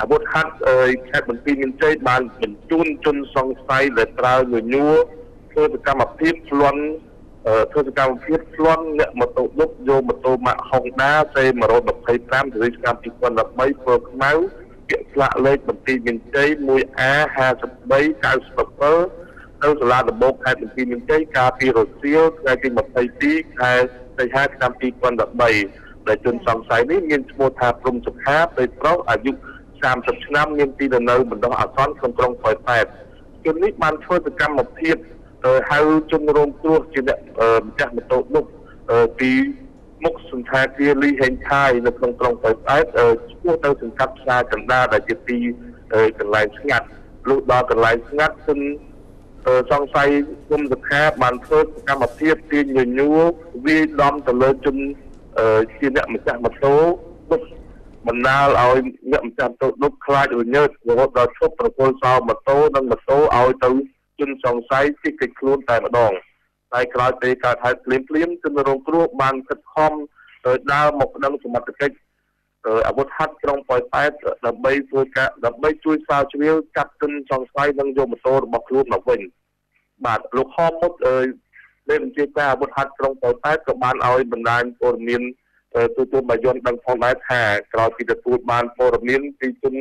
អាវុធហត្ថខេត្តបន្ទាយមានជ័យបានបញ្ជូនជនសង្ស័យដែលប្រើញញួរធ្វើសកម្មភាពផ្លន់ធ្វើសកម្មភាពផ្លន់អ្នកម៉ូតូឌុបយកម៉ូតូម៉ាក Honda C125 សេរីឆ្នាំ2013ពណ៌ខ្មៅពាក្យស្លាកលេខបន្ទាយមានជ័យ 1A5397 ទៅសាលាដំបងខេត្តបន្ទាយមានជ័យកាលពីរសៀលថ្ងៃទី22ខែសីហាឆ្នាំ2013ដែលជនសង្ស័យនេះមានឈ្មោះថាព្រំសុខាពេលប្រុសអាយុ 30ឆ្នាំមានទីនៅបណ្ដោះអាសន្នក្នុងក្រុងប៉ោយប៉ែតជននេះបានធ្វើសកម្មភាពហៅជនរងគ្រោះជាអ្នកម្ចាស់ម៉ូតូឌុបពីមុខសន្តាគារលីហេងថៃនៅក្នុងក្រុងប៉ោយប៉ែតឆ្ពោះទៅសង្កាត់ផ្សារកណ្ដាលដែលជាទីកន្លែងស្ងាត់លុះដល់កន្លែងស្ងាត់គឺសង្ស័យគុំសខាបានធ្វើសកម្មភាពទាញញញួរវាយដំទៅលើជនជាអ្នកម្ចាស់ម៉ូតូឌុ បបណ្ដាលឲ្យអ្នកម្ចាស់ម៉ូតូឌុបខ្លាចរញើតរហូតដល់ឈប់ប្រគល់សោម៉ូតូនិងម៉ូតូឲ្យទៅជនសង្ស័យជិះកិច្ចខ្លួនតែម្ដងតែក្រោយពេលកើតហេតុភ្លាមភ្លាមជនរងគ្រោះបានខិតខំដើរមកដឹងសមត្ថកិច្ចអាវុធហត្ថក្រុងប៉ោយប៉ែតដើម្បីធ្វើការដើម្បីជួយស្រាវជ្រាវចាប់ជនសង្ស័យនិងយកម៉ូតូរបស់ខ្លួនមកវិញបាទលោកហមមុតអើយលេខបញ្ជាការអាវុធហត្ថក្រុងប៉ោយប៉ែតក៏បានឲ្យបណ្ដាញព័ត៌មាន ទូទួលបាយ័នដឹងផងដែរថាក្រោយពីទទួលបានព័ត៌មានពីជន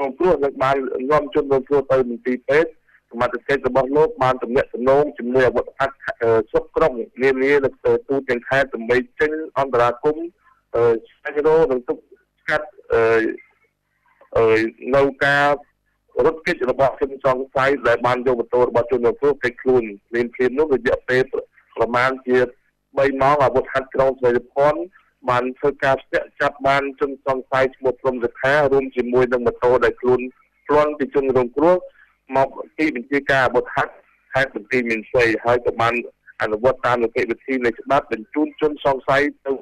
រងគ្រោះនិងបាននាំជនរងគ្រោះទៅមន្ទីរពេទ្យសមត្ថកិច្ចរបស់លោកបានទំនាក់ទំនងជាមួយអាវុធហត្ថសុខក្រុងនានានៅទូទាំងខេត្តដើម្បីចេញអន្តរាគមន៍ស្វែងរកនិងទប់ស្កាត់នៅការរត់គេចរបស់ជនសង្ស័យដែលបានយកម៉ូតូរបស់ជនរងគ្រោះគេចខ្លួនមានភ្លាមនោះរយៈពេលប្រមាណជា 3ម៉ោងអាវុធហត្ថក្រុងស្រីភ័ណ្ឌបានធ្វើការស្ទាក់ចាប់បានជនសង្ស័យឈ្មោះព្រំសខារួមជាមួយនឹងម៉ូតូដែលខ្លួនព្លាន់ពីជនរងគ្រោះមកទីបញ្ជាការអាវុធហត្ថខេត្តបន្ទាយមានជ័យហើយក៏បានអនុវត្តតាមនីតិវិធីនៃច្បាប់បញ្ជូនជនសង្ស័យទៅ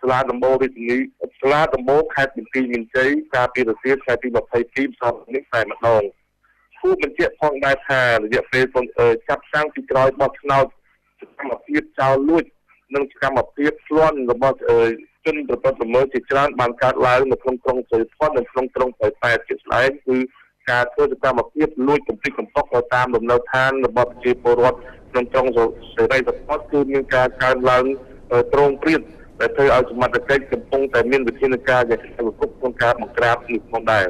សាលាដំបូងរាជធានីសាលាដំបូងខេត្តបន្ទាយមានជ័យកាលពីរសៀលថ្ងៃទី22សប្តាហ៍នេះតែម្ដងគូបញ្ជាក់ផងដែរថារយៈពេលចាប់តាំងពីក្រោយបោះឆ្នោតសកម្មភាពចោលលួច និងសកម្មភាពស្លន់របស់ជនប្រព្រឹត្តល្មើសជាច្រើនបានកើតឡើងនៅក្នុងក្រុងសីផុននិងក្នុងក្រុងប៉ោយប៉ែតជាស្ដែងគឺការធ្វើសកម្មភាពលួចកំពីកំប៉ុកទៅតាមលំនៅឋានរបស់ប្រជាពលរដ្ឋក្នុងក្រុងសេរីសពតគឺមានការកើនឡើងត្រង់ព្រៀបដែលធ្វើឲ្យសមត្ថកិច្ចកំពុងតែមានវិធានការយ៉ាងខ្លាំងក្នុងការបង្ក្រាបនេះផងដែរ